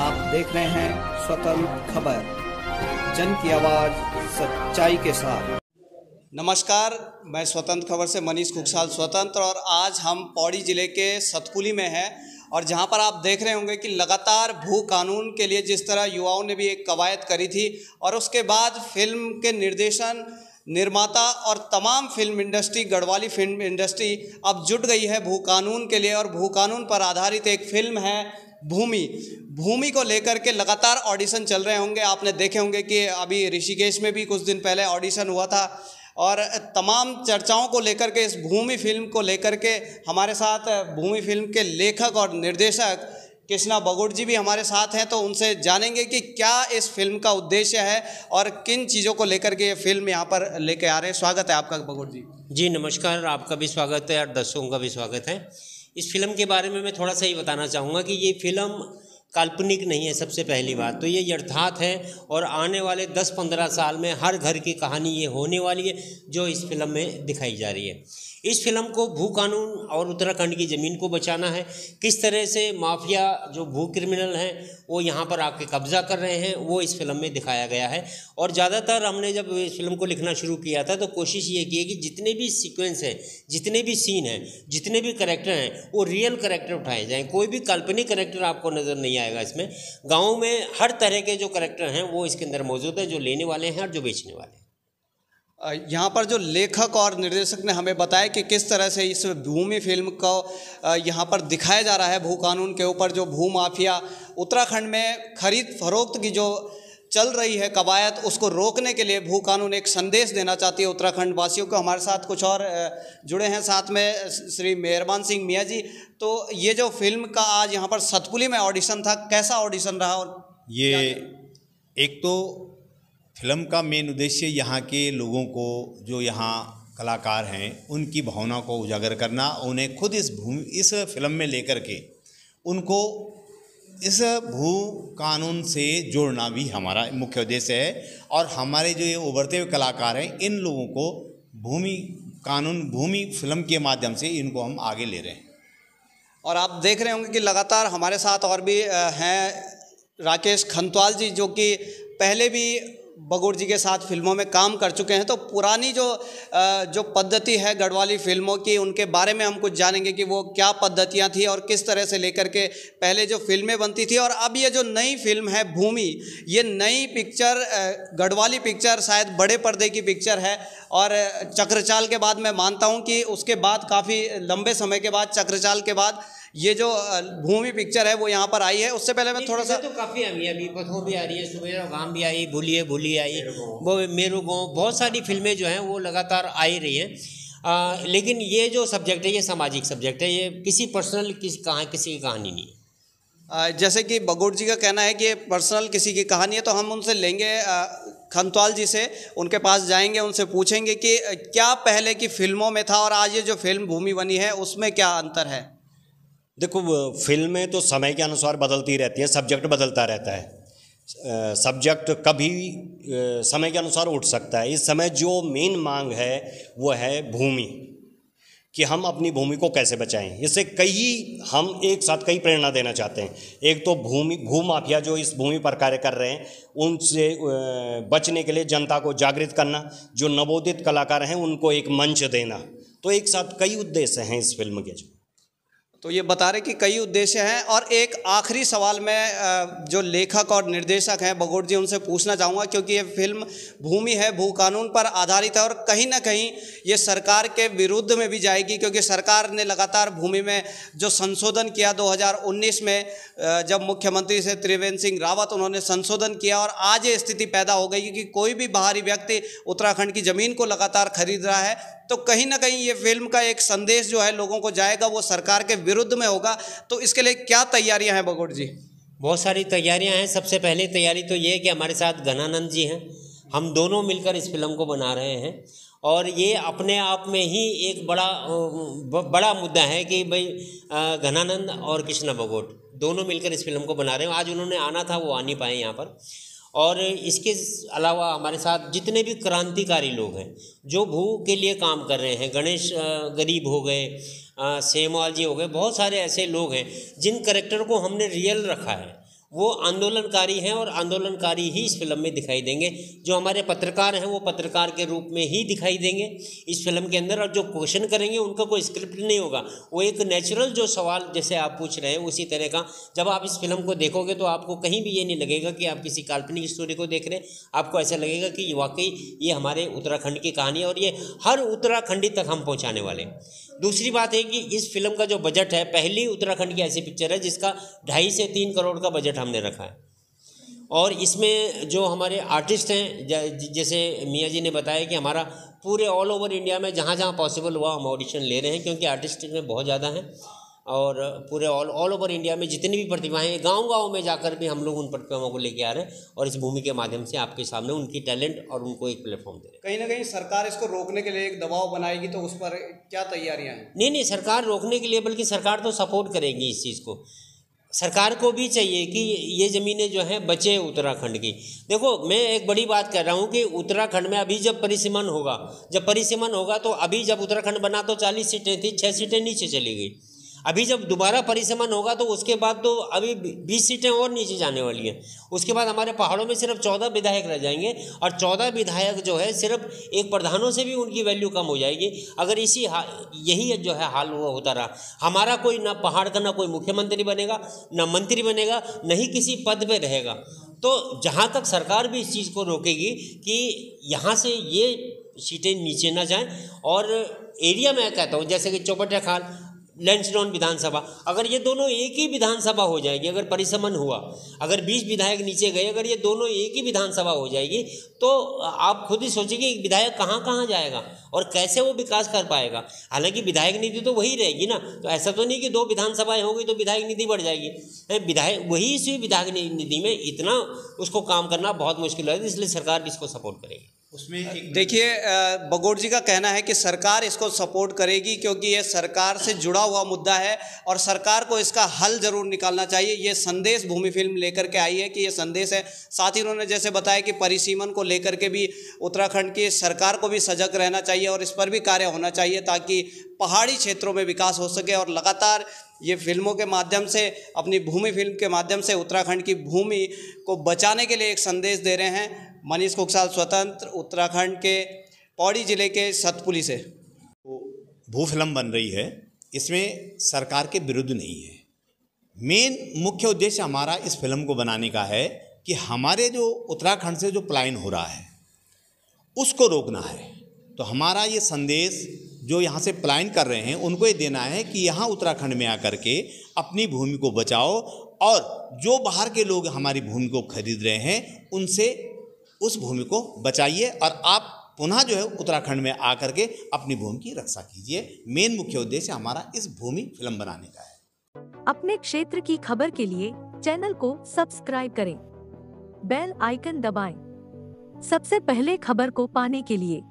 आप देख रहे हैं स्वतंत्र खबर, जन की आवाज़ सच्चाई के साथ। नमस्कार, मैं स्वतंत्र खबर से मनीष खुकसाल स्वतंत्र और आज हम पौड़ी ज़िले के सतपुली में हैं और जहाँ पर आप देख रहे होंगे कि लगातार भू कानून के लिए जिस तरह युवाओं ने भी एक कवायद करी थी और उसके बाद फ़िल्म के निर्देशन, निर्माता और तमाम film industry, Garhwali film industry अब जुट गई है भू कानून के लिए और भू कानून पर आधारित एक फ़िल्म है भूमि भूमि को लेकर के लगातार ऑडिशन चल रहे होंगे। आपने देखे होंगे कि अभी ऋषिकेश में भी कुछ दिन पहले ऑडिशन हुआ था। और तमाम चर्चाओं को लेकर के, इस भूमि फ़िल्म को लेकर के, हमारे साथ भूमि फ़िल्म के लेखक और निर्देशक कृष्णा बगुड़ जी भी हमारे साथ हैं तो उनसे जानेंगे कि क्या इस फ़िल्म का उद्देश्य है और किन चीज़ों को लेकर के ये फ़िल्म यहाँ पर लेके आ रहे हैं। स्वागत है आपका बगुड़ जी। जी, नमस्कार। आपका भी स्वागत है और दर्शकों का भी स्वागत है। इस फ़िल्म के बारे में मैं थोड़ा सा ये बताना चाहूँगा कि ये फ़िल्म काल्पनिक नहीं है सबसे पहली बात। तो ये यथार्थ है और आने वाले 10-15 साल में हर घर की कहानी ये होने वाली है जो इस फ़िल्म में दिखाई जा रही है। इस फ़िल्म को भू कानून और उत्तराखंड की ज़मीन को बचाना है। किस तरह से माफिया जो भू क्रिमिनल हैं, वो यहाँ पर आके कब्ज़ा कर रहे हैं, वो इस फ़िल्म में दिखाया गया है। और ज़्यादातर हमने जब इस फ़िल्म को लिखना शुरू किया था तो कोशिश ये की है कि जितने भी सीक्वेंस हैं, जितने भी सीन हैं, जितने भी करेक्टर हैं, वो रियल करेक्टर उठाए जाएँ। कोई भी काल्पनिक करेक्टर आपको नज़र नहीं आएगा इसमें। गाँव में हर तरह के जो करेक्टर हैं, वो इसके अंदर मौजूद हैं, जो लेने वाले हैं और जो बेचने वाले हैं। यहाँ पर जो लेखक और निर्देशक ने हमें बताया कि किस तरह से इस भूमि फ़िल्म को यहाँ पर दिखाया जा रहा है भू कानून के ऊपर जो भू माफिया उत्तराखंड में खरीद फरोख्त की जो चल रही है कवायद उसको रोकने के लिए भू कानून एक संदेश देना चाहती है उत्तराखंड वासियों को। हमारे साथ कुछ और जुड़े हैं साथ में श्री मेहरबान सिंह मियाँ जी। तो ये जो फ़िल्म का आज यहाँ पर सतपुली में ऑडिशन था कैसा ऑडिशन रहा और ये एक तो फ़िल्म का मेन उद्देश्य यहाँ के लोगों को, जो यहाँ कलाकार हैं, उनकी भावना को उजागर करना, उन्हें खुद इस भूमि, इस फ़िल्म में लेकर के उनको इस भू कानून से जोड़ना भी हमारा मुख्य उद्देश्य है। और हमारे जो ये उभरते हुए कलाकार हैं, इन लोगों को भूमि, कानून, भूमि फ़िल्म के माध्यम से इनको हम आगे ले रहे हैं। और आप देख रहे होंगे कि लगातार हमारे साथ और भी हैं राकेश खंतवाल जी, जो कि पहले भी बगुड़ जी के साथ फ़िल्मों में काम कर चुके हैं तो पुरानी जो जो पद्धति है गढ़वाली फ़िल्मों की, उनके बारे में हम कुछ जानेंगे कि वो क्या पद्धतियाँ थी और किस तरह से लेकर के पहले जो फ़िल्में बनती थी और अब ये जो नई फ़िल्म है भूमि, ये नई पिक्चर गढ़वाली पिक्चर, शायद बड़े पर्दे की पिक्चर है और चक्रचाल के बाद मैं मानता हूँ कि उसके बाद, काफ़ी लंबे समय के बाद, चक्रचाल के बाद ये जो भूमि पिक्चर है वो यहाँ पर आई है। उससे पहले मैं थोड़ा सा तो काफ़ी अभी अभी पथों भी आ रही है सुबह गाँव भी आई भूलिए भूली आई। वो मेरू गाँव बहुत सारी फ़िल्में जो हैं वो लगातार आ ही रही हैं। आ, लेकिन ये जो सब्जेक्ट है ये सामाजिक सब्जेक्ट है ये किसी पर्सनल किसी कहा किसी की कहानी नहीं है। जैसे कि बगोट जी का कहना है कि ये पर्सनल किसी की कहानी है तो हम उनसे लेंगे खंतवाल जी से उनके पास जाएँगे उनसे पूछेंगे कि क्या पहले की फ़िल्मों में था और आज ये जो फ़िल्म भूमि बनी है उसमें क्या अंतर है? देखो फ़िल्में तो समय के अनुसार बदलती रहती हैं सब्जेक्ट बदलता रहता है। सब्जेक्ट कभी समय के अनुसार उठ सकता है। इस समय जो मेन मांग है, वो है भूमि, कि हम अपनी भूमि को कैसे बचाएँ। इससे कई, हम एक साथ कई प्रेरणा देना चाहते हैं। एक तो भूमि भू माफिया जो इस भूमि पर कार्य कर रहे हैं, उनसे बचने के लिए जनता को जागृत करना, जो नवोदित कलाकार हैं, उनको एक मंच देना। तो एक साथ कई उद्देश्य हैं इस फ़िल्म के जो। तो ये बता रहे कि कई उद्देश्य हैं और एक आखिरी सवाल मैं जो लेखक और निर्देशक हैं, बगोट जी, उनसे पूछना चाहूँगा, क्योंकि ये फ़िल्म भूमि है, भू कानून पर आधारित है और कहीं ना कहीं ये सरकार के विरुद्ध में भी जाएगी, क्योंकि सरकार ने लगातार भूमि में जो संशोधन किया 2019 में जब मुख्यमंत्री से त्रिवेंद्र सिंह रावत उन्होंने संशोधन किया और आज ये स्थिति पैदा हो गई कि कोई भी बाहरी व्यक्ति उत्तराखंड की ज़मीन को लगातार खरीद रहा है तो कहीं ना कहीं ये फ़िल्म का एक संदेश जो है लोगों को जाएगा, वो सरकार के विरुद्ध में होगा। तो इसके लिए क्या तैयारियाँ हैं बगोट जी? बहुत सारी तैयारियाँ हैं। सबसे पहली तैयारी तो ये है कि हमारे साथ घनानंद जी हैं। हम दोनों मिलकर इस फ़िल्म को बना रहे हैं। और ये अपने आप में ही एक बड़ा बड़ा मुद्दा है कि भाई घनानंद और कृष्णा बगोट दोनों मिलकर इस फ़िल्म को बना रहे हैं। आज उन्होंने आना था, वो आ नहीं पाए यहाँ पर। और इसके अलावा हमारे साथ जितने भी क्रांतिकारी लोग हैं, जो भू के लिए काम कर रहे हैं, गणेश गरीब हो गए सेमवाल जी हो गए, बहुत सारे ऐसे लोग हैं, जिन करेक्टर को हमने रियल रखा है। वो आंदोलनकारी हैं और आंदोलनकारी ही इस फ़िल्म में दिखाई देंगे। जो हमारे पत्रकार हैं, वो पत्रकार के रूप में ही दिखाई देंगे इस फ़िल्म के अंदर। और जो क्वेश्चन करेंगे, उनका कोई स्क्रिप्ट नहीं होगा। वो एक नेचुरल जो सवाल जैसे आप पूछ रहे हैं, उसी तरह का। जब आप इस फ़िल्म को देखोगे तो आपको कहीं भी ये नहीं लगेगा कि आप किसी काल्पनिक स्टोरी को देख रहे हैं। आपको ऐसा लगेगा कि वाकई ये हमारे उत्तराखंड की कहानी है और ये हर उत्तराखंडी तक हम पहुँचाने वाले दूसरी बात है कि इस फ़िल्म का जो बजट है, पहली उत्तराखंड की ऐसी पिक्चर है जिसका ढाई से तीन करोड़ का बजट हमने रखा है। और इसमें जो हमारे आर्टिस्ट हैं जैसे मियाँ जी ने बताया कि हमारा पूरे ऑल ओवर इंडिया में जहाँ जहाँ पॉसिबल हुआ, हम ऑडिशन ले रहे हैं, क्योंकि आर्टिस्ट में बहुत ज़्यादा हैं। और पूरे ऑल ऑल ओवर इंडिया में जितनी भी प्रतिभाएँ हैं गाँव गाँव में जाकर भी हम लोग उन प्रतिभाओं को लेके आ रहे हैं और इस भूमि के माध्यम से आपके सामने उनकी टैलेंट और उनको एक प्लेटफॉर्म दे रहे हैं। कहीं ना कहीं सरकार इसको रोकने के लिए एक दबाव बनाएगी तो उस पर क्या तैयारियाँ हैं? नहीं नहीं सरकार रोकने के लिए बल्कि सरकार तो सपोर्ट करेगी इस चीज़ को। सरकार को भी चाहिए कि ये ज़मीनें जो हैं बचे उत्तराखंड की। देखो मैं एक बड़ी बात कर रहा हूँ कि उत्तराखंड में अभी जब परिसीमन होगा जब परिसीमन होगा तो अभी जब उत्तराखंड बना तो चालीस सीटें थी छः सीटें नीचे चली गई। अभी जब दोबारा परिसमन होगा तो उसके बाद तो अभी बीस सीटें और नीचे जाने वाली हैं। उसके बाद हमारे पहाड़ों में सिर्फ़ चौदह विधायक रह जाएँगे और चौदह विधायक जो है सिर्फ़ एक प्रधानों से भी उनकी वैल्यू कम हो जाएगी। अगर इसी यही जो है हाल वो होता रहा। हमारा कोई ना पहाड़ का ना कोई मुख्यमंत्री बनेगा, ना मंत्री बनेगा, न ही किसी पद पर रहेगा। तो जहाँ तक सरकार भी इस चीज़ को रोकेगी कि यहाँ से ये सीटें नीचे ना जाएँ और एरिया में कहता हूँ, जैसे कि चौपटिया खाल लैंडस्टोन विधानसभा। अगर ये दोनों एक ही विधानसभा हो जाएगी, अगर परिसमन हुआ, अगर बीस विधायक नीचे गए, अगर ये दोनों एक ही विधानसभा हो जाएगी तो आप खुद ही सोचेंगे विधायक कहाँ कहाँ जाएगा और कैसे वो विकास कर पाएगा। हालाँकि विधायक निधि तो वही रहेगी ना तो ऐसा तो नहीं कि दो विधानसभाएँ होंगी तो विधायक निधि बढ़ जाएगी। विधायक, वही इसी विधायक निधि में इतना उसको काम करना बहुत मुश्किल है इसलिए सरकार भी इसको सपोर्ट करेगी। उसमें देखिए बगोट जी का कहना है कि सरकार इसको सपोर्ट करेगी क्योंकि ये सरकार से जुड़ा हुआ मुद्दा है और सरकार को इसका हल ज़रूर निकालना चाहिए। ये संदेश भूमि फ़िल्म लेकर के आई है कि ये संदेश है। साथ ही उन्होंने जैसे बताया कि परिसीमन को लेकर के भी उत्तराखंड की सरकार को भी सजग रहना चाहिए और इस पर भी कार्य होना चाहिए ताकि पहाड़ी क्षेत्रों में विकास हो सके और लगातार ये फ़िल्मों के माध्यम से, अपनी भूमि फ़िल्म के माध्यम से उत्तराखंड की भूमि को बचाने के लिए एक संदेश दे रहे हैं। मनीष कुकसाल स्वतंत्र, उत्तराखंड के, पौड़ी ज़िले के सतपुली से। भू फ़िल्म बन रही है, इसमें सरकार के विरुद्ध नहीं है। मेन मुख्य उद्देश्य हमारा इस फ़िल्म को बनाने का है कि हमारे जो उत्तराखंड से जो प्लाइन हो रहा है, उसको रोकना है। तो हमारा ये संदेश जो यहाँ से प्लान कर रहे हैं, उनको ये देना है कि यहाँ उत्तराखंड में आकर के अपनी भूमि को बचाओ और जो बाहर के लोग हमारी भूमि को खरीद रहे हैं, उनसे उस भूमि को बचाइए और आप पुनः जो है उत्तराखंड में आकर के अपनी भूमि की रक्षा कीजिए। मेन मुख्य उद्देश्य हमारा इस भूमि फ़िल्म बनाने का है। अपने क्षेत्र की खबर के लिए चैनल को सब्सक्राइब करें। बेल आइकन दबाएँ। सबसे पहले खबर को पाने के लिए